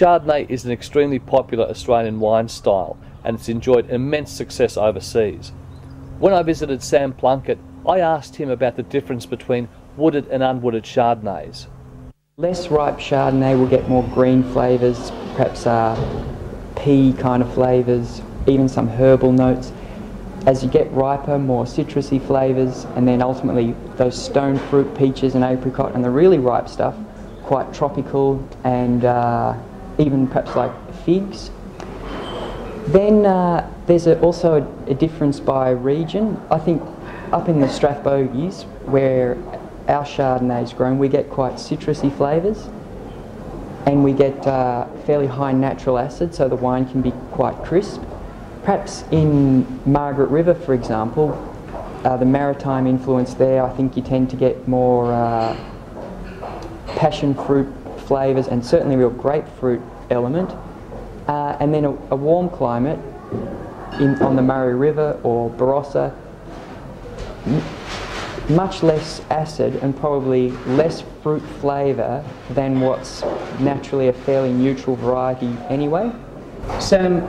Chardonnay is an extremely popular Australian wine style and it's enjoyed immense success overseas. When I visited Sam Plunkett, I asked him about the difference between wooded and unwooded Chardonnays. Less ripe Chardonnay will get more green flavours, perhaps uh, pea kind of flavours, even some herbal notes. As you get riper, more citrusy flavours, and then ultimately those stone fruit, peaches and apricot, and the really ripe stuff, quite tropical and uh, even perhaps like figs. Then uh, there's a, also a, a, difference by region. I think up in the Strathbogies, where our Chardonnay is grown, we get quite citrusy flavours and we get uh, fairly high natural acid, so the wine can be quite crisp. Perhaps in Margaret River, for example, uh, the maritime influence there, I think you tend to get more uh, passion fruit flavours and certainly real grapefruit element. Uh, and then a, a, warm climate in, on the Murray River or Barossa, much less acid and probably less fruit flavour than what's naturally a fairly neutral variety anyway. Sam,